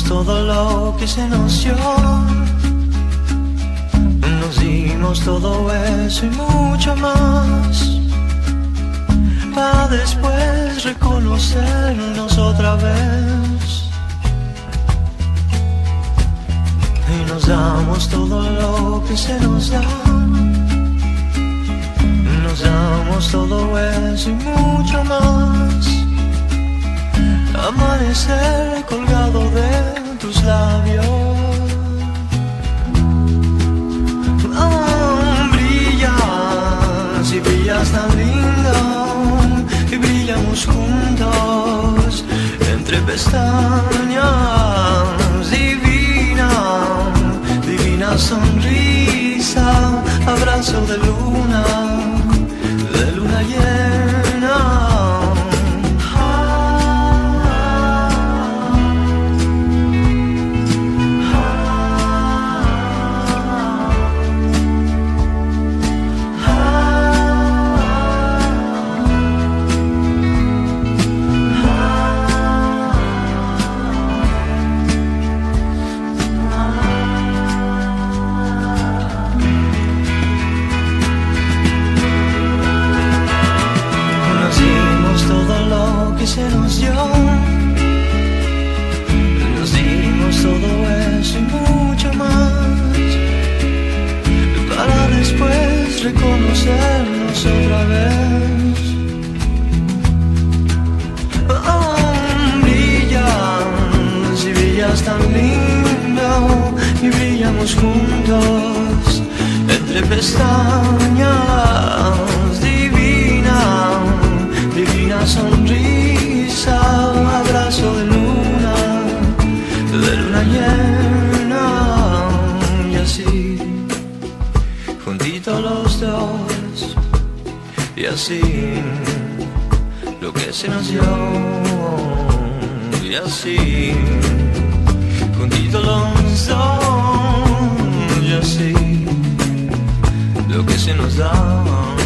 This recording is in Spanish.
todo lo que se nos dio. Nos dimos todo eso y mucho más. Para después reconocernos otra vez. Y nos damos todo lo que se nos da. Nos damos todo eso y mucho más. Amanecer colgado juntos entre pestañas. Divina, divina sonrisa, brillas tan lindo y brillamos juntos entre pestañas. Divina, divina sonrisa, abrazo de luna, de luna llena y así, juntitos los dos y así, lo que se nos dio y así, juntitos los dos y así lo que se nos da.